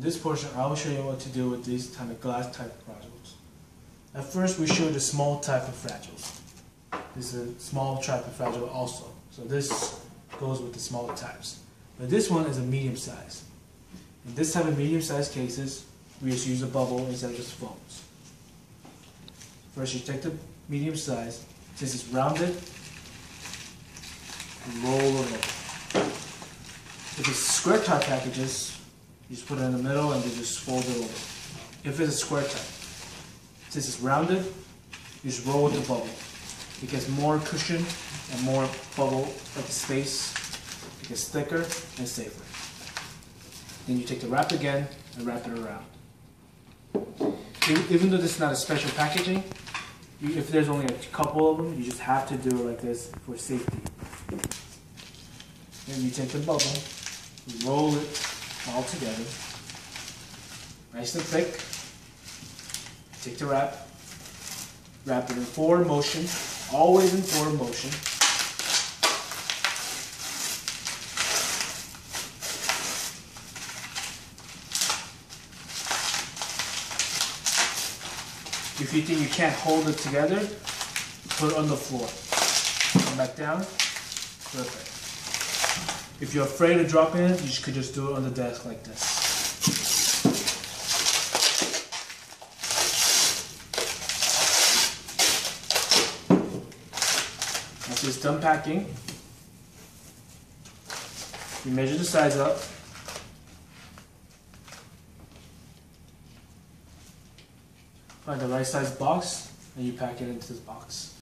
This portion, I will show you what to do with these kind of glass type of fragiles. At first, we show the small type of fragiles. This is a small type of fragile also. So this goes with the smaller types. But this one is a medium size. In this type of medium sized cases, we just use a bubble instead of just foams. First, you take the medium size. Since it's rounded, roll it over. If it's square type packages, you just put it in the middle and you just fold it over. If it's a square type, since it's rounded, you just roll with the bubble. It gets more cushion and more bubble like space. It gets thicker and safer. Then you take the wrap again and wrap it around. Even though this is not a special packaging, if there's only a couple of them, you just have to do it like this for safety. Then you take the bubble, roll it all together, nice and thick. Take the wrap, wrap it in forward motion, always in forward motion. If you think you can't hold it together, put it on the floor. Come back down. Perfect. If you're afraid of dropping it, you could just do it on the desk like this. After it's done packing, you measure the size up. Find the right size box and you pack it into this box.